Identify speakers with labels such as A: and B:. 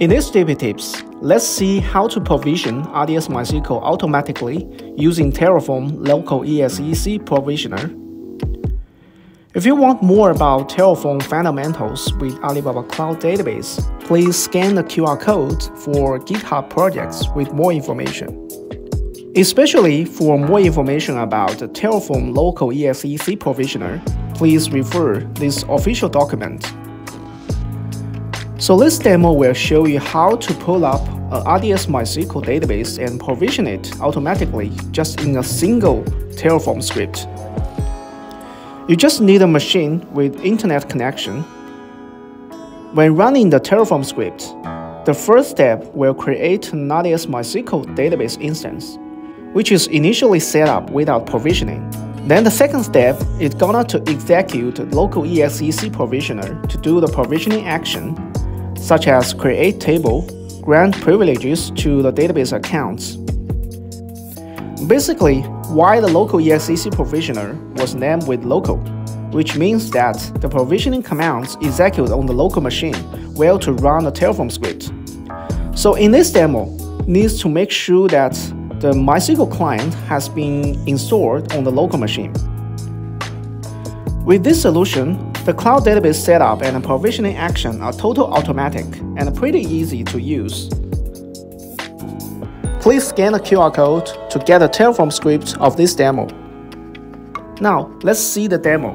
A: In this DB tips, let's see how to provision RDS MySQL automatically using Terraform local-exec Provisioner. If you want more about Terraform fundamentals with Alibaba Cloud Database, please scan the QR code for GitHub projects with more information. Especially for more information about the Terraform local-exec Provisioner, please refer this official document so this demo will show you how to pull up a RDS MySQL database and provision it automatically just in a single Terraform script. You just need a machine with internet connection. When running the Terraform script, the first step will create an RDS MySQL database instance, which is initially set up without provisioning. Then the second step is gonna to execute local-exec provisioner to do the provisioning action such as create table, grant privileges to the database accounts. Basically, why the local-exec provisioner was named with local, which means that the provisioning commands execute on the local machine while to run the Terraform script. So in this demo, needs to make sure that the MySQL client has been installed on the local machine. With this solution, the cloud database setup and provisioning action are total automatic and pretty easy to use. Please scan the QR code to get a Terraform script of this demo. Now, let's see the demo.